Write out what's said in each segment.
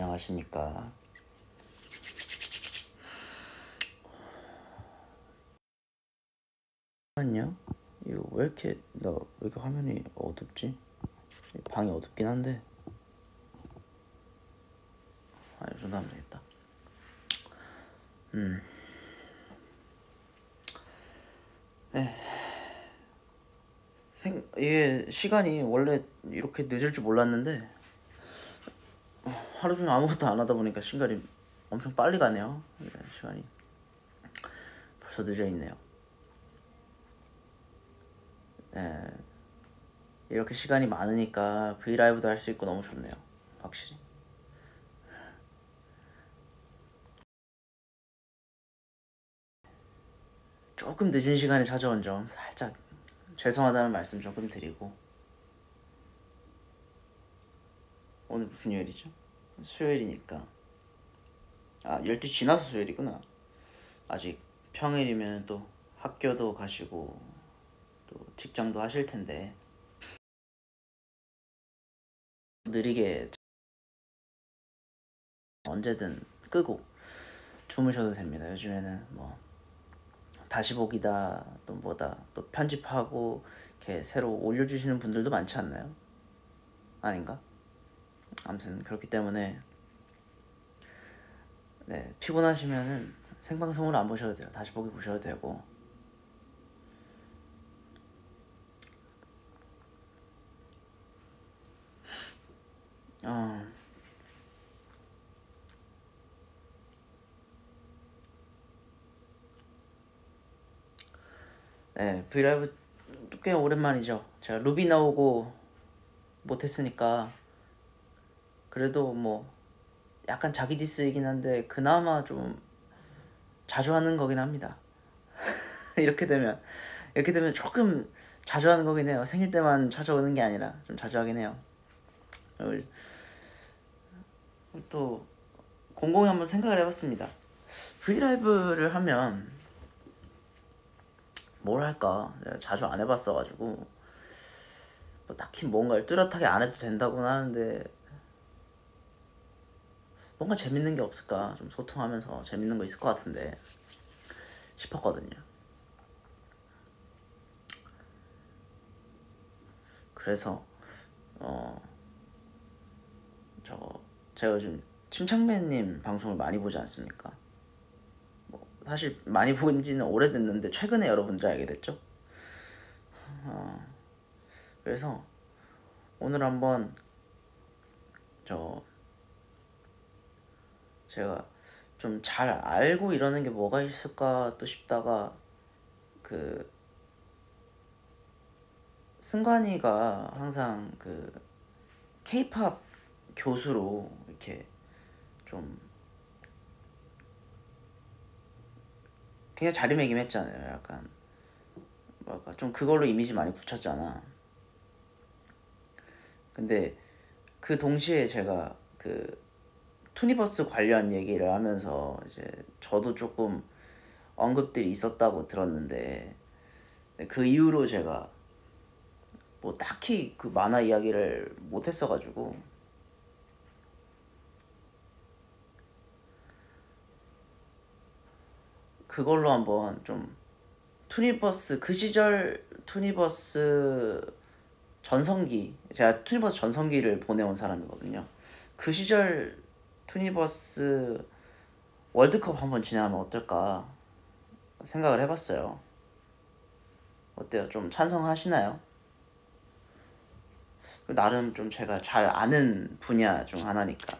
안녕하십니까. 잠깐만요. 이거 왜 이렇게 나 왜 이렇게 화면이 어둡지? 방이 어둡긴 한데. 아, 이 정도 하면 되겠다. 음. 네. 생 이게 시간이 원래 이렇게 늦을 줄 몰랐는데 하루 종일 아무것도 안 하다 보니까 시간이 엄청 빨리 가네요. 네, 시간이 벌써 늦어 있네요. 네. 이렇게 시간이 많으니까 브이라이브도 할 수 있고 너무 좋네요. 확실히. 조금 늦은 시간에 찾아온 점 살짝 죄송하다는 말씀 조금 드리고 오늘 무슨 요일이죠? 수요일이니까 아 12시 지나서 수요일이구나 아직 평일이면 또 학교도 가시고 또 직장도 하실 텐데 느리게 언제든 끄고 주무셔도 됩니다 요즘에는 뭐 다시 보기다 또 뭐다 또 편집하고 이렇게 새로 올려주시는 분들도 많지 않나요? 아닌가? 아무튼 그렇기 때문에 네 피곤하시면은 생방송으로 안 보셔도 돼요. 다시 보기 보셔도 되고. 어. 네, 브이라이브 꽤 오랜만이죠. 제가 루비 나오고 못했으니까 그래도 뭐 약간 자기 디스이긴 한데 그나마 좀 자주 하는 거긴 합니다. 이렇게 되면 이렇게 되면 조금 자주 하는 거긴 해요. 생일 때만 찾아오는 게 아니라 좀 자주 하긴 해요. 또 곰곰이 한번 생각을 해봤습니다. 브이라이브를 하면 뭘 할까 내가 자주 안 해봤어가지고 뭐 딱히 뭔가를 뚜렷하게 안 해도 된다고는 하는데 뭔가 재밌는 게 없을까 좀 소통하면서 재밌는 거 있을 것 같은데 싶었거든요 그래서 어 저거 제가 요즘 침착맨님 방송을 많이 보지 않습니까 사실 많이 본 지는 오래됐는데 최근에 여러분들 알게 됐죠. 어, 그래서 오늘 한번 저 제가 좀 잘 알고 이러는 게 뭐가 있을까 또 싶다가 그 승관이가 항상 그 케이팝 교수로 이렇게 좀 굉장히 자리매김했잖아요. 약간 뭐랄까 좀 그걸로 이미지 많이 붙였잖아. 근데 그 동시에 제가 그 투니버스 관련 얘기를 하면서 이제 저도 조금 언급들이 있었다고 들었는데 그 이후로 제가 뭐 딱히 그 만화 이야기를 못 했어가지고 그걸로 한번 좀 투니버스 그 시절 투니버스 전성기 제가 투니버스 전성기를 보내온 사람이거든요. 그 시절 투니버스 월드컵 한번 진행하면 어떨까 생각을 해봤어요. 어때요? 좀 찬성하시나요? 나름 좀 제가 잘 아는 분야 중 하나니까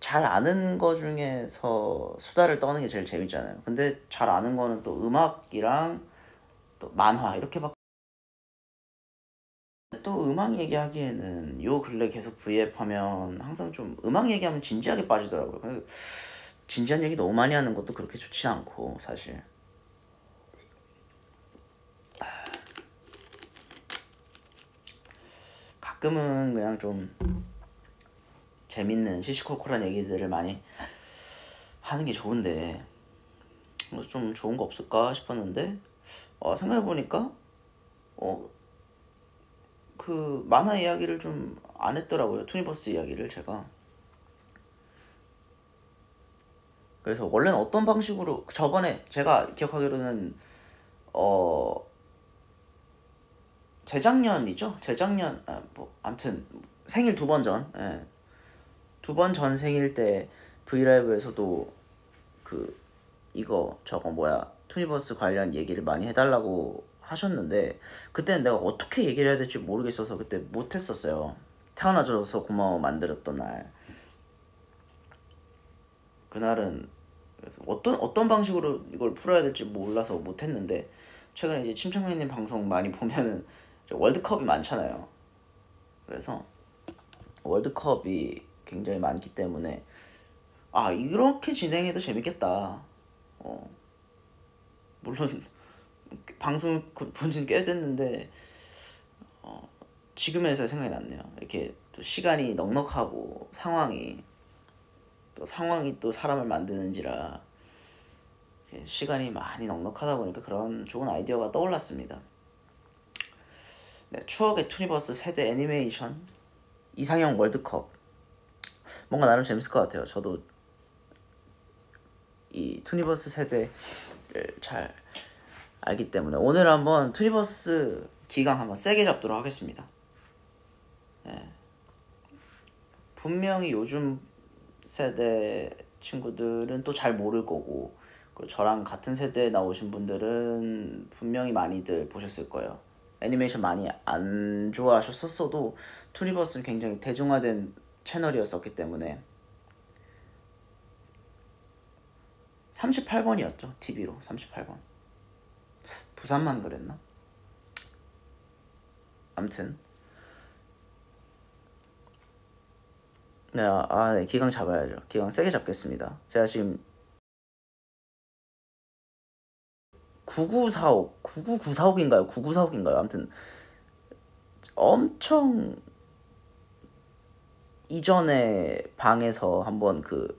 잘 아는 거 중에서 수다를 떠는 게 제일 재밌잖아요. 근데 잘 아는 거는 또 음악이랑 또 만화 이렇게밖에 또 음악 얘기하기에는 요 근래 계속 V앱 하면 항상 좀 음악 얘기하면 진지하게 빠지더라고요. 진지한 얘기 너무 많이 하는 것도 그렇게 좋지 않고 사실. 가끔은 그냥 좀 재밌는 시시콜콜한 얘기들을 많이 하는 게 좋은데 뭐좀 좋은 거 없을까 싶었는데 어, 생각해보니까 어, 그 만화 이야기를 좀 안 했더라고요. 투니버스 이야기를 제가. 그래서 원래는 어떤 방식으로 저번에 제가 기억하기로는 어 재작년이죠? 재작년 아, 뭐 아무튼 생일 두 번 전. 예. 두번 전 생일 때 브이라이브에서도 그 이거 저거 뭐야 투니버스 관련 얘기를 많이 해달라고 하셨는데 그때는 내가 어떻게 얘기를 해야 될지 모르겠어서 그때 못했었어요. 태어나줘서 고마워 만들었던 날. 그날은 어떤 어떤 방식으로 이걸 풀어야 될지 몰라서 못했는데 최근에 이제 침착맨님 방송 많이 보면은 월드컵이 많잖아요. 그래서 월드컵이 굉장히 많기 때문에 아 이렇게 진행해도 재밌겠다. 어 물론 방송 본지는 꽤 됐는데 어, 지금에서 생각이 났네요. 이렇게 또 시간이 넉넉하고 상황이 또 상황이 또 사람을 만드는지라 시간이 많이 넉넉하다 보니까 그런 좋은 아이디어가 떠올랐습니다. 네, 추억의 투니버스 세대 애니메이션 이상형 월드컵 뭔가 나름 재밌을 것 같아요. 저도 이 투니버스 세대를 잘 알기 때문에 오늘 한번 투니버스 기강 한번 세게 잡도록 하겠습니다. 네. 분명히 요즘 세대 친구들은 또 잘 모를 거고 저랑 같은 세대에 나오신 분들은 분명히 많이들 보셨을 거예요. 애니메이션 많이 안 좋아하셨었어도 투니버스는 굉장히 대중화된 채널이었었기 때문에 38번이었죠. TV로 38번. 부산만 그랬나? 암튼 네, 아, 네, 기강 잡아야죠. 기강 세게 잡겠습니다. 제가 지금 9945, 99945인가요? 9945인가요? 아무튼 엄청 이전에 방에서 한번 그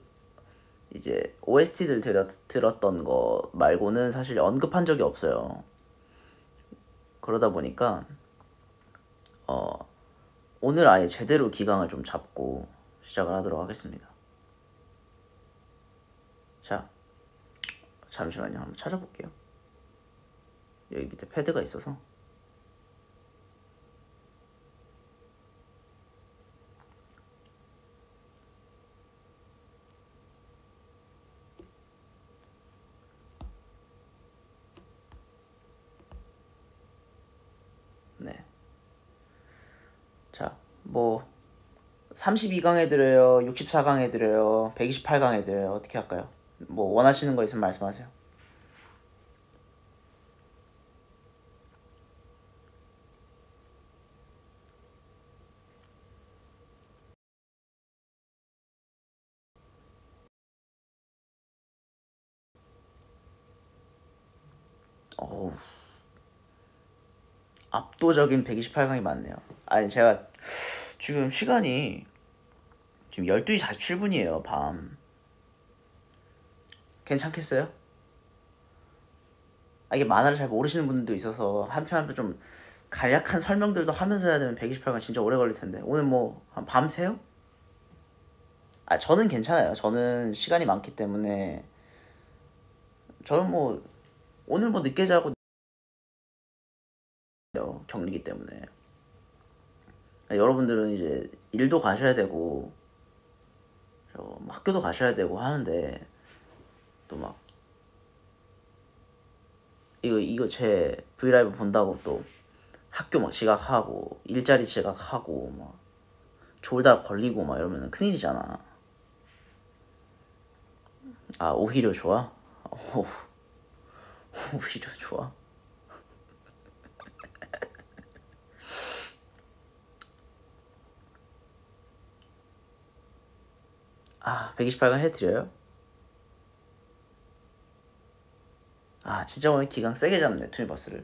이제 OST들 들었, 들었던 거 말고는 사실 언급한 적이 없어요. 그러다 보니까 어 오늘 아예 제대로 기강을 좀 잡고 시작을 하도록 하겠습니다. 자, 잠시만요. 한번 찾아볼게요. 여기 밑에 패드가 있어서 네. 자, 뭐 32강 해드려요, 64강 해드려요, 128강 해드려요. 어떻게 할까요? 뭐 원하시는 거 있으면 말씀하세요. 어우. 압도적인 128강이 많네요. 아니 제가 지금 시간이 지금 12시 47분이에요. 밤. 괜찮겠어요? 아, 이게 만화를 잘 모르시는 분들도 있어서 한편 한편 좀 간략한 설명들도 하면서 해야 되면 128강 진짜 오래 걸릴 텐데 오늘 뭐 한 밤새요? 아 저는 괜찮아요. 저는 시간이 많기 때문에 저는 뭐 오늘 뭐 늦게 자고 격리기 때문에 여러분들은 이제 일도 가셔야 되고 뭐 학교도 가셔야 되고 하는데 또 막 이거 이거 제 브이라이브 본다고 또 학교 막 지각하고 일자리 지각하고 막 졸다 걸리고 막 이러면 큰일이잖아. 아 오히려 좋아? 오, 오히려 좋아? 아 128강 해드려요? 아 진짜 오늘 기강 세게 잡네 투니버스를.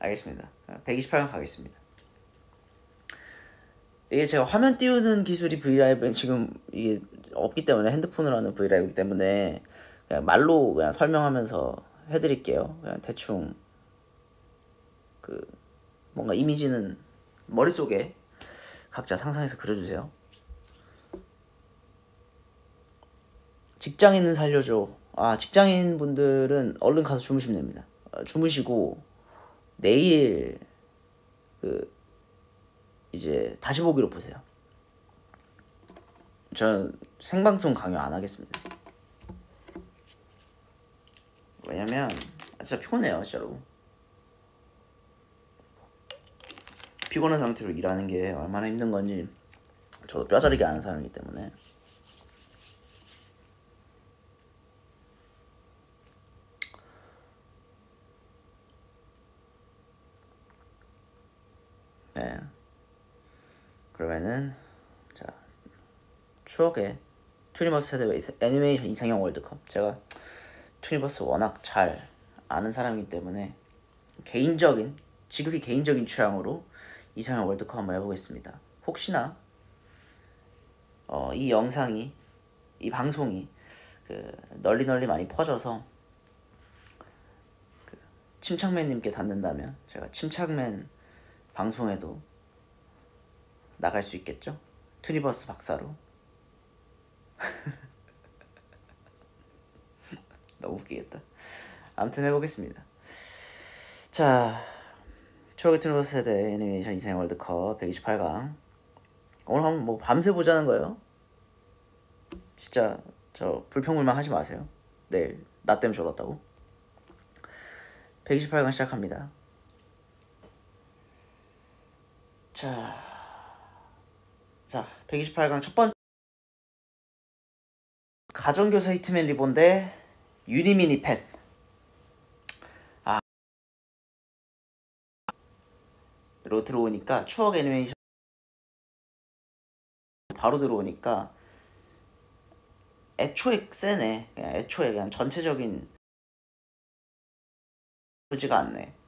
알겠습니다. 128강 가겠습니다. 이게 제가 화면 띄우는 기술이 브이라이브에 지금 이게 없기 때문에 핸드폰으로 하는 브이라이브이기 때문에 그냥 말로 그냥 설명하면서 해드릴게요. 그냥 대충 그 뭔가 이미지는 머릿속에 각자 상상해서 그려주세요 직장인은 살려줘. 아 직장인 분들은 얼른 가서 주무시면 됩니다. 어, 주무시고 내일 그 이제 다시 보기로 보세요. 저는 생방송 강요 안 하겠습니다. 왜냐면 진짜 피곤해요, 진짜로. 피곤한 상태로 일하는 게 얼마나 힘든 건지 저도 뼈저리게 아는 사람이기 때문에 그러면은 자 추억의 투니버스 세대 애니메이션 이상형 월드컵 제가 투니버스 워낙 잘 아는 사람이기 때문에 개인적인 지극히 개인적인 취향으로 이상형 월드컵 한번 해보겠습니다. 혹시나 어, 이 영상이 이 방송이 그 널리 널리 많이 퍼져서 그 침착맨님께 닿는다면 제가 침착맨 방송에도 나갈 수 있겠죠? 투니버스 박사로 너무 웃기겠다. 아무튼 해보겠습니다. 자, 추억의 투니버스 세대 애니메이션 이상 월드컵 128강 오늘 한번 뭐 밤새 보자는 거예요. 진짜 저 불평불만 하지 마세요. 내일 나 때문에 졸았다고. 128강 시작합니다. 자, 자 128강 첫 번째 가정교사 히트맨 리본 대 유니미니 펫. 아, 로 들어오니까 추억 애니메이션 바로 들어오니까 애초에 세네. 그냥 애초에 그냥 전체적인 보지가 않네.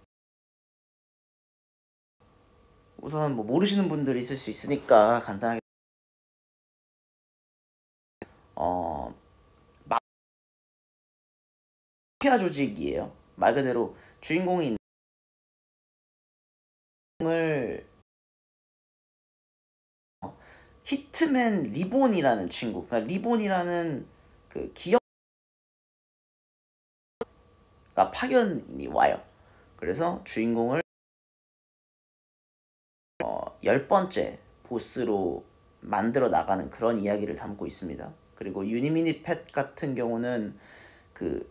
우선 뭐 모르시는 분들이 있을 수 있으니까 간단하게 어 마피아 조직이에요. 말 그대로 주인공이 을 히트맨 리본이라는 친구, 그러니까 리본이라는 그 기업 가 파견이 와요. 그래서 주인공을 어, 열 번째 보스로 만들어 나가는 그런 이야기를 담고 있습니다. 그리고 유니미니 펫 같은 경우는 그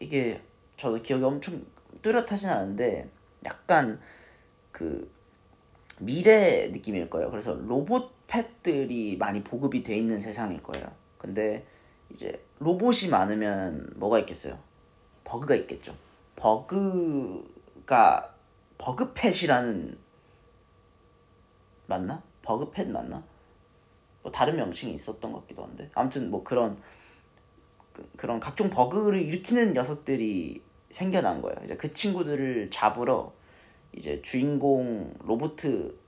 이게 저도 기억이 엄청 뚜렷하진 않은데 약간 그 미래 느낌일 거예요. 그래서 로봇 펫들이 많이 보급이 돼 있는 세상일 거예요. 근데 이제 로봇이 많으면 뭐가 있겠어요? 버그가 있겠죠. 버그가 버그펫이라는 맞나? 버그펫 맞나? 뭐 다른 명칭이 있었던 것 같기도 한데 아무튼 뭐 그런 그, 그런 각종 버그를 일으키는 녀석들이 생겨난 거예요. 이제 그 친구들을 잡으러 이제 주인공 로보트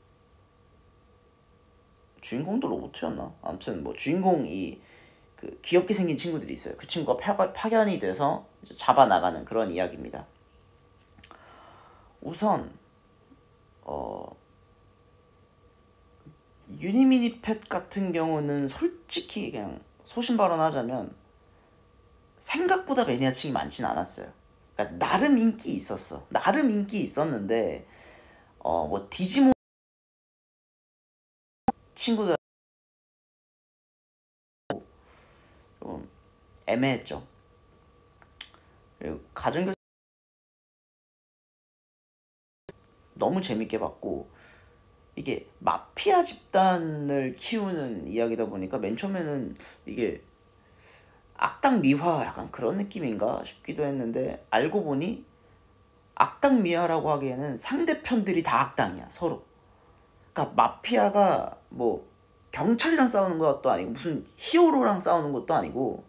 주인공도 로봇이었나? 아무튼 뭐 주인공이 그 귀엽게 생긴 친구들이 있어요. 그 친구가 파견, 파견이 돼서 잡아 나가는 그런 이야기입니다. 우선 유니미니 펫 같은 경우는 솔직히 그냥 소신 발언하자면 생각보다 매니아층이 많진 않았어요. 그러니까 나름 인기 있었어. 나름 인기 있었는데 어 뭐 디지몬 친구들 좀 애매했죠. 그리고 가정교사 너무 재밌게 봤고 이게 마피아 집단을 키우는 이야기다 보니까 맨 처음에는 이게 악당 미화 약간 그런 느낌인가 싶기도 했는데 알고 보니 악당 미화라고 하기에는 상대편들이 다 악당이야 서로. 그러니까 마피아가 뭐 경찰이랑 싸우는 것도 아니고 무슨 히어로랑 싸우는 것도 아니고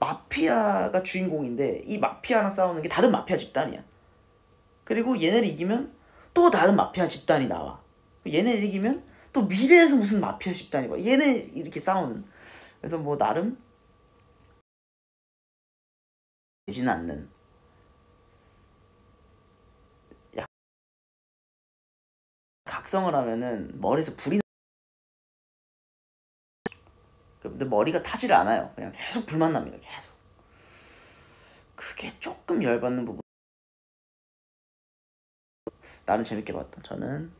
마피아가 주인공인데 이 마피아랑 싸우는 게 다른 마피아 집단이야. 그리고 얘네를 이기면 또 다른 마피아 집단이 나와 얘네를 이기면 또 미래에서 무슨 마피아 집단이 와 얘네 이렇게 싸우는 그래서 뭐 나름 되진 않는 각성을 하면은 머리에서 불이 근데 머리가 타지를 않아요. 그냥 계속 불만 납니다. 계속. 그게 조금 열받는 부분. 나는 재밌게 봤다. 저는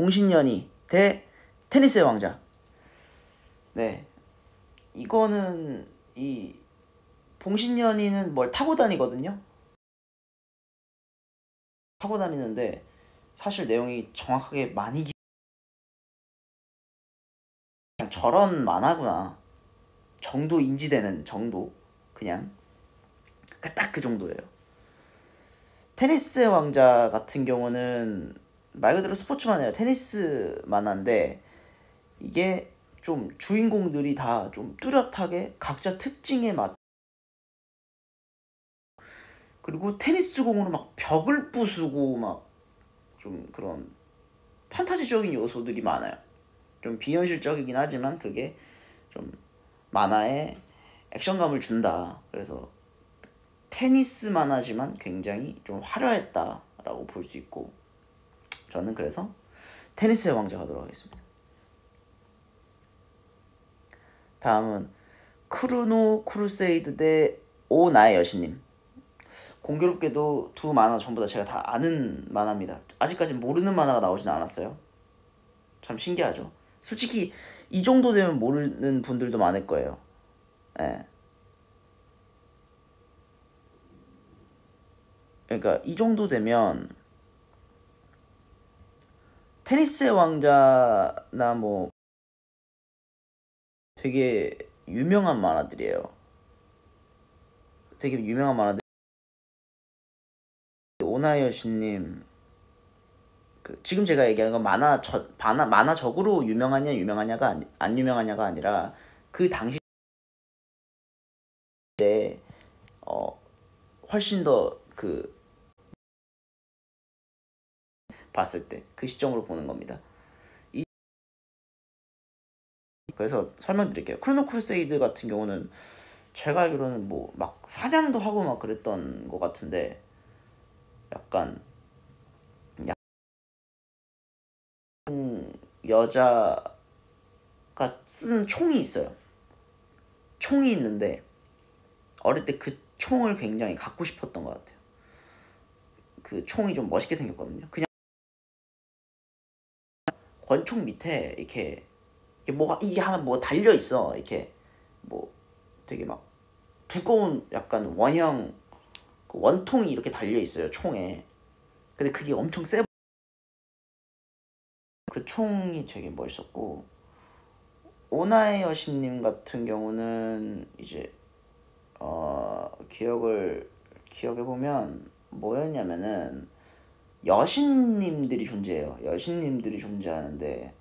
공신연이 대 테니스의 왕자. 네. 이거는 이 봉신연이는 뭘 타고 다니거든요. 타고 다니는데 사실 내용이 정확하게 많이 기... 그냥 저런 만화구나 정도 인지되는 정도 그냥 딱 그 정도예요. 테니스의 왕자 같은 경우는 말 그대로 스포츠만해요. 테니스 만화인데 이게 좀 주인공들이 다 좀 뚜렷하게 각자 특징에 맞 그리고 테니스 공으로 막 벽을 부수고 막 좀 그런 판타지적인 요소들이 많아요. 좀 비현실적이긴 하지만 그게 좀 만화에 액션감을 준다. 그래서 테니스 만화지만 굉장히 좀 화려했다라고 볼 수 있고 저는 그래서 테니스의 왕자 가도록 하겠습니다. 다음은 크로노 크루세이드 대 오 나의 여신님. 공교롭게도 두 만화 전부 다 제가 다 아는 만화입니다. 아직까지 모르는 만화가 나오진 않았어요. 참 신기하죠. 솔직히 이 정도 되면 모르는 분들도 많을 거예요. 예. 그러니까 이 정도 되면 테니스의 왕자나 뭐 되게 유명한 만화들이에요. 되게 유명한 만화들. 오나여신님 그 지금 제가 얘기하는 건 만화 저 만화 만화적으로 유명하냐 유명하냐가 아니, 안 유명하냐가 아니라 그 당시 때 어 훨씬 더그 봤을 때 그 시점으로 보는 겁니다. 이 그래서 설명드릴게요. 크로노 크루세이드 같은 경우는 제가 알기로는 뭐 막 사냥도 하고 막 그랬던 것 같은데 약간 여자가 쓰는 총이 있어요. 총이 있는데 어릴 때 그 총을 굉장히 갖고 싶었던 것 같아요. 그 총이 좀 멋있게 생겼거든요. 그냥 권총 밑에 이렇게, 이렇게 뭐가 이게 하나 뭐 달려 있어. 이렇게 뭐 되게 막 두꺼운 약간 원형 그 원통이 이렇게 달려 있어요 총에. 근데 그게 엄청 세. 그 총이 되게 멋있었고 오나의 여신님 같은 경우는 이제 어 기억을 기억해 보면 뭐였냐면은 여신님들이 존재해요. 여신님들이 존재하는데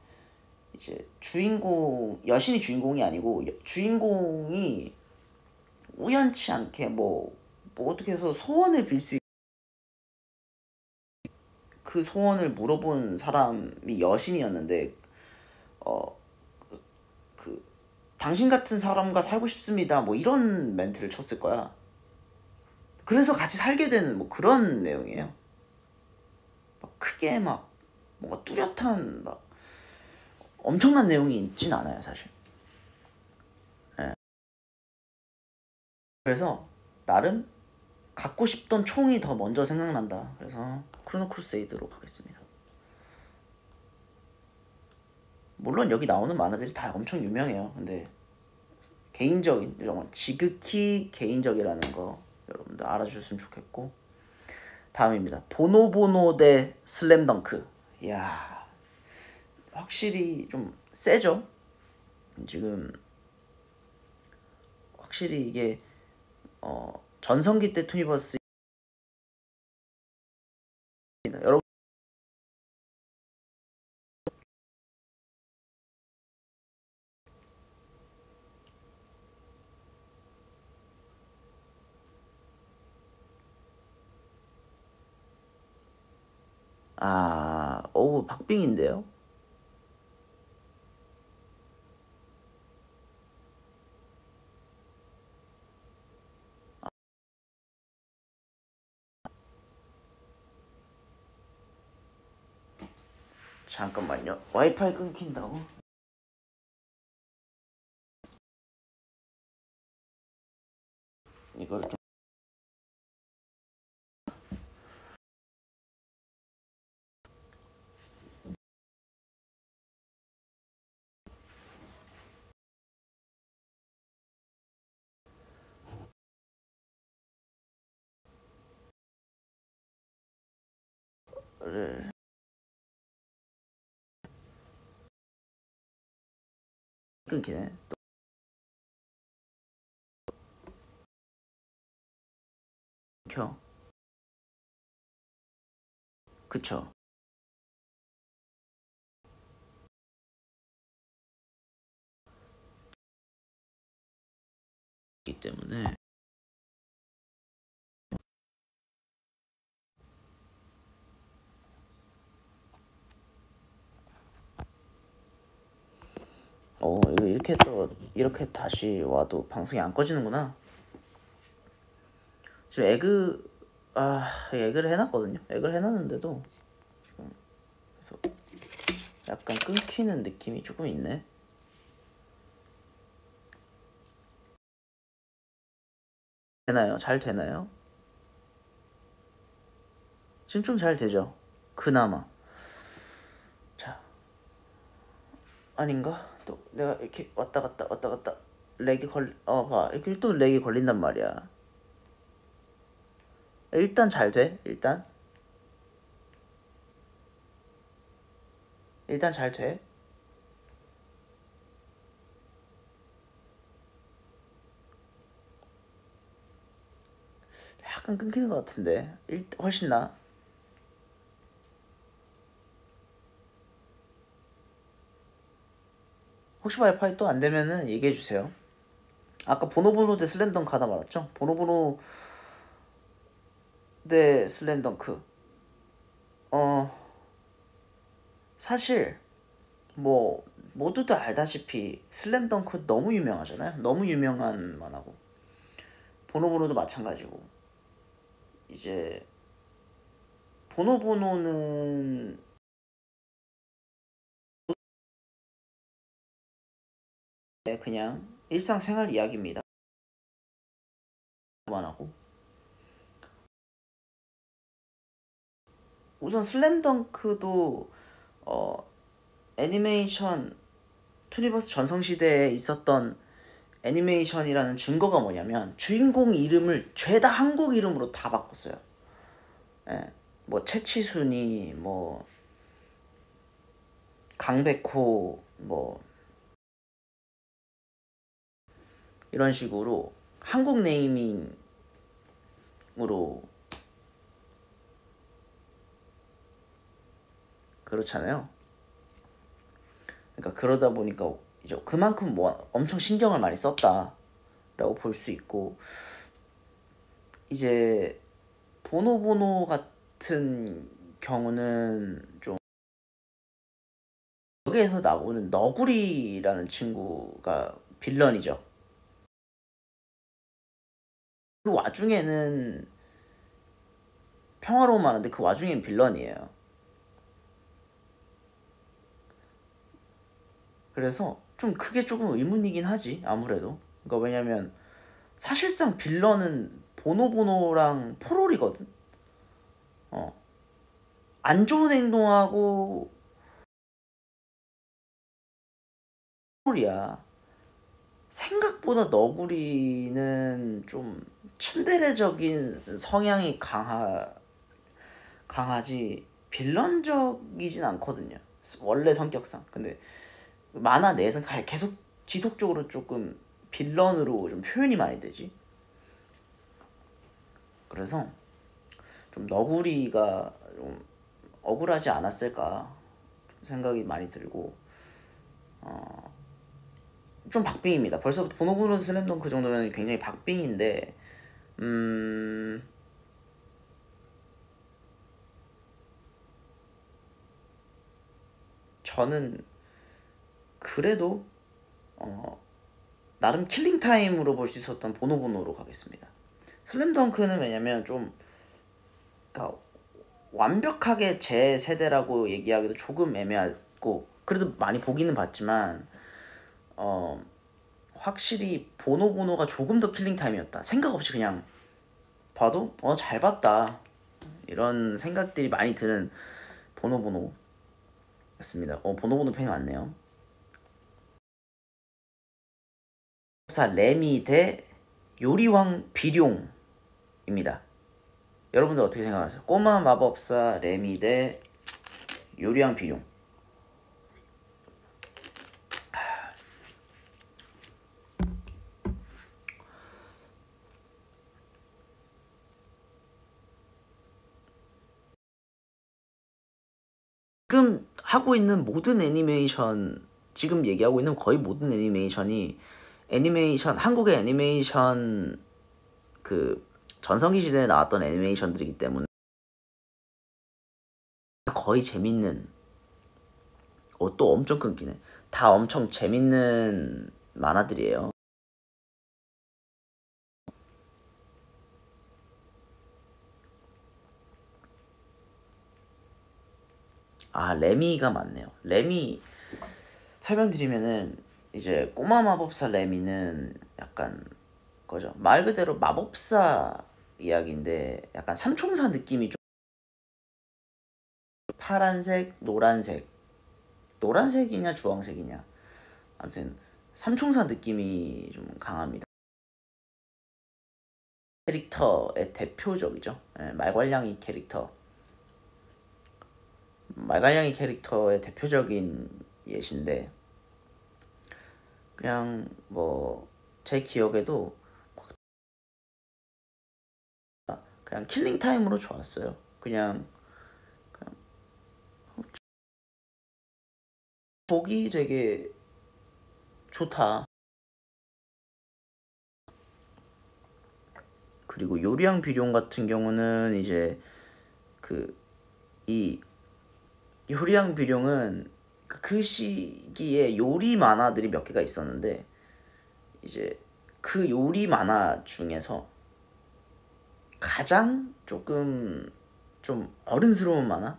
이제 주인공 여신이 주인공이 아니고 주인공이 우연치 않게 뭐, 뭐 어떻게 해서 소원을 빌수 있... 그 소원을 물어본 사람이 여신이었는데 어 그 당신 같은 사람과 살고 싶습니다 뭐 이런 멘트를 쳤을 거야. 그래서 같이 살게 되는 뭐 그런 내용이에요. 막 크게 막 뭔가 뚜렷한 막 엄청난 내용이 있진 않아요 사실. 네. 그래서 나름 갖고 싶던 총이 더 먼저 생각난다. 그래서 크로노 크루세이드로 가겠습니다. 물론 여기 나오는 만화들이 다 엄청 유명해요. 근데 개인적인 정말 지극히 개인적이라는 거 여러분들 알아주셨으면 좋겠고 다음입니다. 보노보노 대 슬램덩크. 이야 확실히 좀 세죠. 지금 확실히 이게 어 전성기 때 투니버스 여러분 아, 오, 박빙인데요? 잠깐만요. 와이파이 끊긴다고? 이걸 좀 를 끊기네. 또. 켜. 그쵸. 이 때문에 어 이렇게 또 이렇게 다시 와도 방송이 안 꺼지는구나 지금 에그 아 에그를 해놨거든요 에그를 해놨는데도 그래서 약간 끊기는 느낌이 조금 있네 되나요? 잘 되나요? 지금 좀 잘 되죠? 그나마 자 아닌가? 또 내가 이렇게 왔다 갔다 왔다 갔다 렉이 걸, 어, 봐. 이렇게 또 렉이 걸린단 말이야. 일단 잘 돼, 일단. 일단 잘 돼. 약간 끊기는 것 같은데. 일, 훨씬 나. 혹시 와이파이 또 안 되면은 얘기해 주세요. 아까 보노보노 대 슬램덩크 하다 말았죠? 보노보노 대 슬램덩크. 어, 사실, 뭐, 모두들 알다시피 슬램덩크 너무 유명하잖아요? 너무 유명한 만화고. 보노보노도 마찬가지고. 이제, 보노보노는 그냥 일상생활 이야기입니다. 그만하고 우선 슬램덩크도 어, 애니메이션 투니버스 전성시대에 있었던 애니메이션이라는 증거가 뭐냐면 주인공 이름을 죄다 한국 이름으로 다 바꿨어요. 예, 뭐 채치순이 뭐 강백호 뭐 이런 식으로 한국 네이밍으로 그렇잖아요. 그러니까 그러다 보니까 이제 그만큼 뭐 엄청 신경을 많이 썼다라고 볼 수 있고 이제 보노보노 같은 경우는 좀 여기에서 나오는 너구리라는 친구가 빌런이죠. 그 와중에는 평화로운 만한데 그 와중엔 빌런이에요. 그래서 좀 그게 조금 의문이긴 하지 아무래도. 그러니까 왜냐면 사실상 빌런은 보노보노랑 포롤이거든. 어. 안 좋은 행동하고 포롤이야. 생각보다 너구리는 좀 츤데레적인 성향이 강하 강하지 빌런적이진 않거든요. 원래 성격상. 근데 만화 내에서 계속 지속적으로 조금 빌런으로 좀 표현이 많이 되지. 그래서 좀 너구리가 좀 억울하지 않았을까 생각이 많이 들고 어, 좀 박빙입니다. 벌써부터 보노보노 슬램덩크 그 정도면 굉장히 박빙인데 음... 저는 그래도 어, 나름 killing time으로 볼 수 있었던 보노보노로 가겠습니다. 슬램덩크는 왜냐면 좀 그러니까 완벽하게 제 세대라고 얘기하기도 조금 애매하고 그래도 많이 보기는 봤지만 어 확실히 보노보노가 조금 더 killing time이었다. 생각 없이 그냥 봐도 어 잘 봤다 이런 생각들이 많이 드는 보노 보노였습니다. 어 보노 보노 팬이 많네요. 사 레미 대 요리왕 비룡입니다. 여러분들 어떻게 생각하세요? 꼬마 마법사 레미 대 요리왕 비룡. 지금 하고 있는 모든 애니메이션 지금 얘기하고 있는 거의 모든 애니메이션이 애니메이션 한국의 애니메이션 그 전성기 시대에 나왔던 애니메이션들이기 때문에 거의 재밌는 어, 또 엄청 끊기네. 다 엄청 재밌는 만화들이에요 아 레미가 맞네요. 레미 설명드리면은 이제 꼬마 마법사 레미는 약간 거죠. 말 그대로 마법사 이야기인데 약간 삼총사 느낌이 좀 파란색 노란색. 노란색이냐 주황색이냐. 아무튼 삼총사 느낌이 좀 강합니다. 캐릭터의 대표적이죠. 네, 말괄량이 캐릭터 말괄량이 캐릭터의 대표적인 예신데 그냥 뭐 제 기억에도 그냥 killing time으로 좋았어요. 그냥, 그냥 보기 되게 좋다. 그리고 요리왕 비룡 같은 경우는 이제 그 이 요리왕 비룡은 그, 그 시기에 요리 만화들이 몇 개가 있었는데 이제 그 요리 만화 중에서 가장 조금 좀 어른스러운 만화?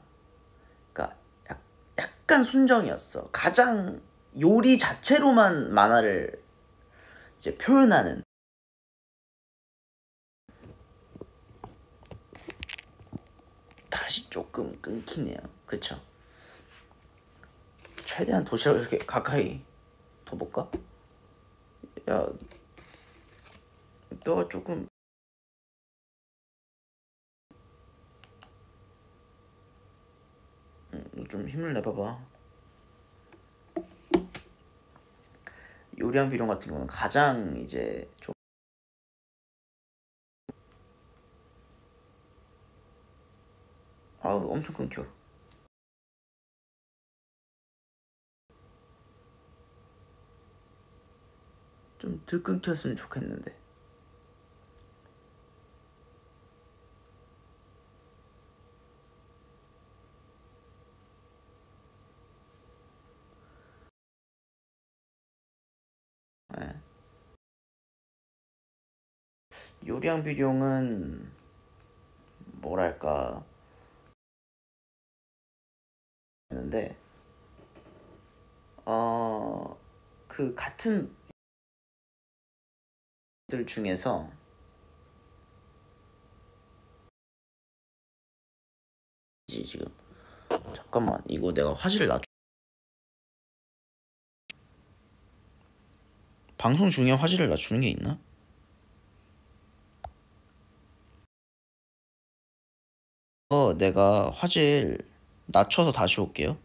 그러니까 약, 약간 순정이었어. 가장 요리 자체로만 만화를 이제 표현하는 다시 조금 끊기네요. 그쵸? 최대한 도시락을 이렇게 가까이 더 볼까? 야, 너가 조금 음, 좀 힘을 내봐봐. 요리한 비룡 같은 경우는 가장 이제 좀 아우 엄청 끊겨. 좀덜 끊겼으면 좋겠는데. 네. 요리양 비룡은 뭐랄까 했는데 어 그 같은 들 중에서 지금 잠깐만 이거 내가 화질을 낮춰 방송 중에 화질을 낮추는 게 있나? 어 내가 화질 낮춰서 다시 올게요